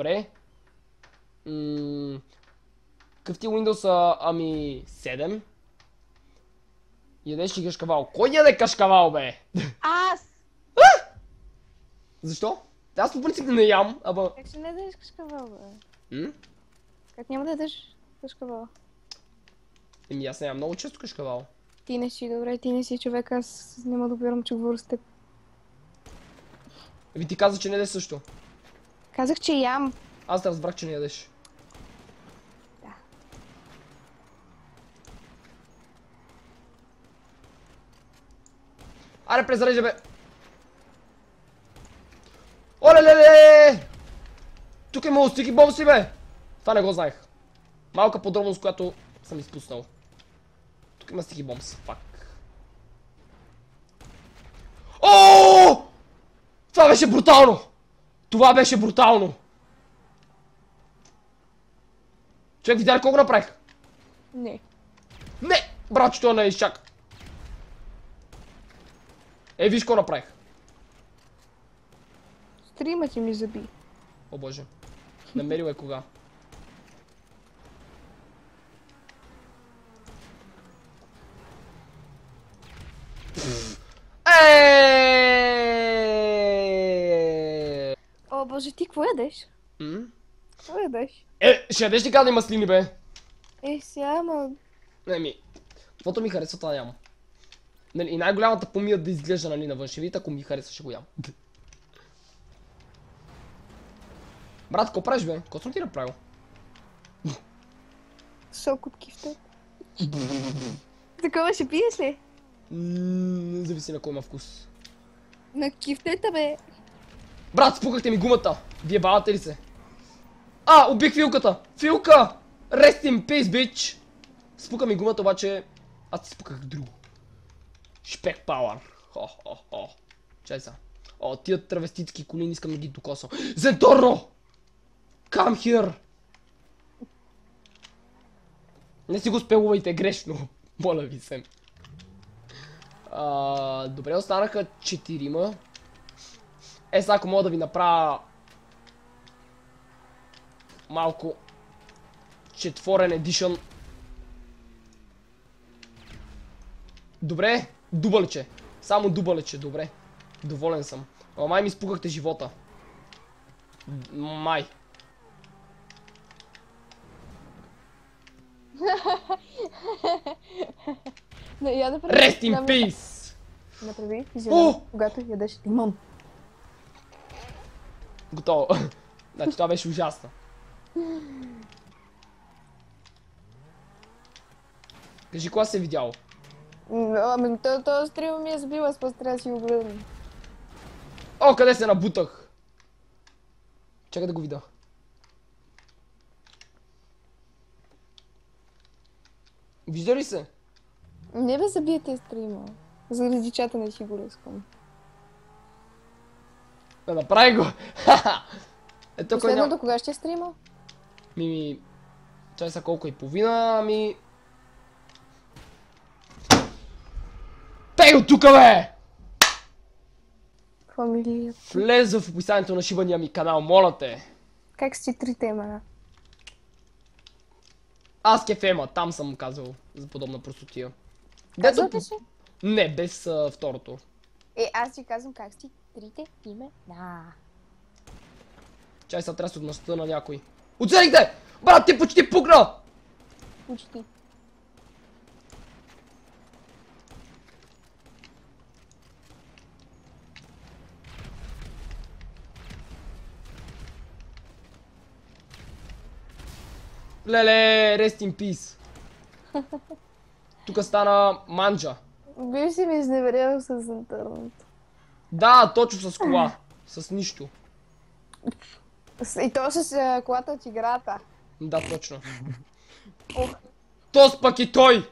Добре. М, Какъв ти е Windows? а, Ами 7. Ядеш ли кашкавал? Кой яде кашкавал, бе? Аз! Защо? Аз по принцип не ям, ама... Как ще не дадеш кашкавал, бе? М? Как няма да дадеш кашкавал? Еми аз не ям много често кашкавал. Ти не си добре, ти не си човек, аз не мога да вярвам, че говоря с теб. Еми ти каза, че не ядеш също. Казах, че ям. Аз те разбрах, че не ядеш. Да. Аре, презарежда, бе! Оле, леле! Тук има стики бомси, бе! Това не го знаех. Малка подробност, която съм изпуснал. Тук има стики бомс. Фак. О! Това беше брутално! Това беше брутално! Човек, видя ли колко направих? Не. Не! Братчето не изчака. Е, виж какво направих. Стрима ти ми заби. О боже. Намерил е кога. Боже, ти какво ядеш? М? Какво ядеш? Е, ще ядеш ли гадни маслини, бе? Е, сега, ама... Не ми. Каквото ми харесва, това нямам. Нали, и най-голямата помия да изглежда, нали, навън. Ще видите, ако ми харесва, ще го ям. Брат, какво правиш, бе? Какво съм ти направил? Сок от кифтет. Такова ще пиеш ли? М, Зависи на кой има вкус. На кифтета, бе. Брат, спукахте ми гумата! Вие бавате ли се? А, убих филката! Филка! Rest in peace, bitch! Спука ми гумата, обаче... Аз си спуках друго. Шпек пауър. Хо-хо-хо. Чай са. О, тия травеститски коли не искам да ги докосвам. Зенторно! Come here! Не си го спелувайте грешно. Моля ви се. А, добре, останаха четирима. Е, сега ако мога да ви направя малко четворен едишън. Добре, дубълче. Само дубълче, добре. Доволен съм. Ама май ми изпукахте живота. Май. Rest in peace! Направи физиономия, когато ядеш лимон. Готово. Значи това беше ужасно. Кажи, кога се е видял? Ами, то, то стрима ми е аз просто трябва си го върна. О, къде се набутах? Чакай да го видя. Вижда ли се? Не бе забиете стрима. Заради чата не си го рискам. Да направи го! Ето кой няма... кога ще стрима? Ми, ми... Чай са колко и половина, ами... Пей от тука, бе! Фамилия. Влез в описанието на шибания ми канал, моля те! Как си трите имена? Аз кефема, там съм казал за подобна простотия. Казал Дето ли по- си? Не, без а, второто. Е, аз ти казвам как си трите имена. Чай са тряс от мъстта на някой. Оцелихте! Брат, ти почти пукна! Почти. Леле, rest in peace. Тук стана манджа. Би си ми изневерял с интернет. Да, точно с кола. С нищо. И то с а, колата от играта. Да, точно. Ох. Тос пък и той!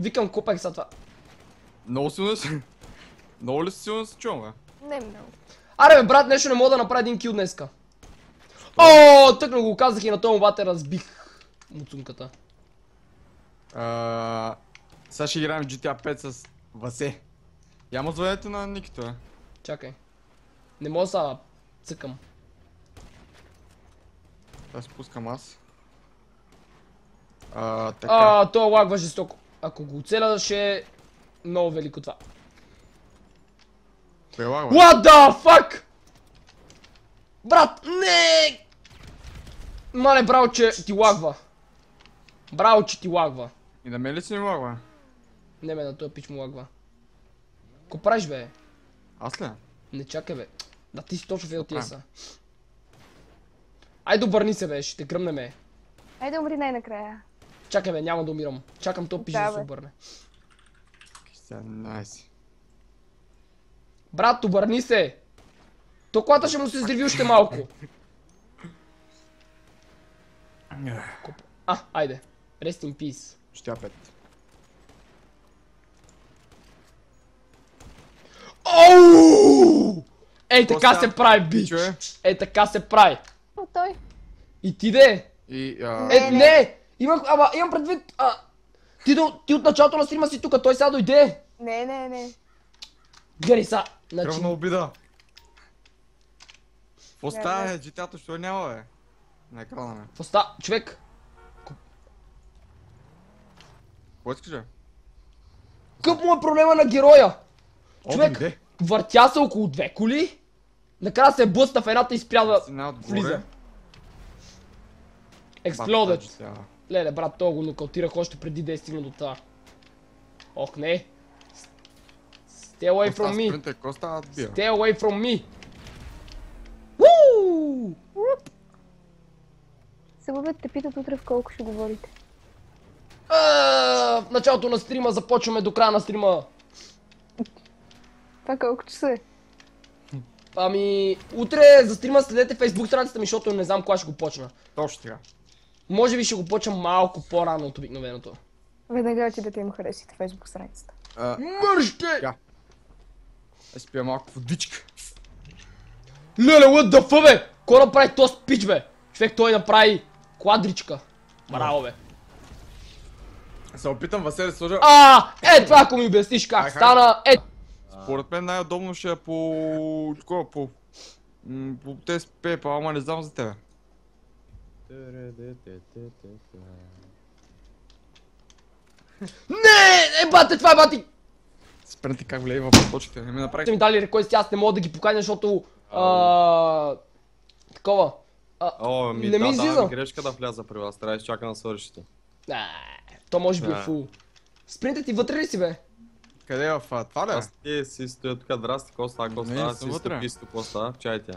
Викам, купех за това. Много силно се... Много ли силно се чувам, бе? Не много. Аре, бе, брат, нещо не мога да направя един кил днеска. О, тъкно го казах и на този мобате разбих муцунката. Сега ще играем GTA 5 с Васе. Я му звънете на Никито, бе. Чакай. Не мога да цъкам. Сега спускам аз. А, така. А, то лагва жестоко. Ако го оцеля, ще е много велико това. Прилагам. What the fuck? Брат, не! Мале, браво, че ти лагва. Браво, че ти лагва. И на мен ли си не лагва? Не бе, на този пич му лагва. Ко правиш, бе? Аз ли? Не чакай, бе. Да, ти си точно фейл тия са. Айде обърни се, бе, ще те гръмнеме. Айде умри най-накрая. Чакай, бе, няма да умирам. Чакам то пич да, Да, се обърне. Брат, обърни се! То колата ще му се здриви още малко. А, айде. Rest in peace. Ще я пет. Оу! Ей, така се прави, бич! Ей, така се прави. О, той. И ти де? И, а... Е, не! Имах, ама, имам предвид, а... Ти, до, ти от началото на стрима си тука, той сега дойде. Не, не, не. Гледай са. Значи, Кръвна обида. Какво Не, става, е? GTA-то що няма, бе? На екрана ме. поста, човек, Какво искаш, бе? къв му е проблема на героя? Човек, въртя се около две коли, накрая се блъсна в едната и спря да влиза. Експлодът. Леле, брат, то го нокаутирах още преди да е стигна до това. Ох, не. Stay away from me. Stay away from me. Woo! Сега те питат утре в колко ще говорите. А, В началото на стрима започваме до края на стрима. Това колко часа е? Ами, утре за стрима следете Facebook страницата ми, защото не знам кога ще го почна. Точно така. Може би ще го почна малко по-рано от обикновеното. Веднага ти да ти им харесите фейсбук страницата. А, Мърще! Така. Аз пия малко водичка. Леле, what the fuck, бе? Кой направи този пич, бе? Човек, той направи квадричка. Браво, бе. Се опитам Васе да сложа. А, е, това ако ми обясниш как стана, е, Според мен най-удобно ще е по... Такова, по... По TSP, па, ама не знам за тебе. не, е, бате, това е, бати. Спринти как влезе в точките, не ми Те направи. ми дали реквести, аз не мога да ги поканя, защото... А, такова. А, О, ми не да, ми да, излиза. ми грешка да вляза при вас, трябва да изчака на свършите. А, то може би е фул. Спринтът ти вътре ли си, бе? Къде е в това ли? е? Аз ти си стоя тук, здрасти, какво става, какво Не, става, си вътре. стои, какво става, чайте.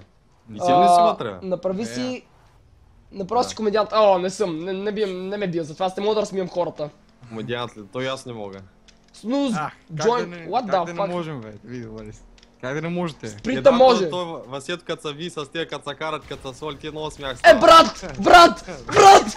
И си ли си вътре? Направи Не, си... Направи си комедиант. О, не съм, не, не, бием, не ме бия, затова аз не мога да разсмивам хората. Комедиант ли? Той аз не мога. Снуз, join, да не, what как the да не fuck? можем, бе? Види, бъде. Как да не можете? Сприта Едва може. Той, Васет, като се ви с тия, като се карат, като се соли, ти много смях Е, брат, брат, брат!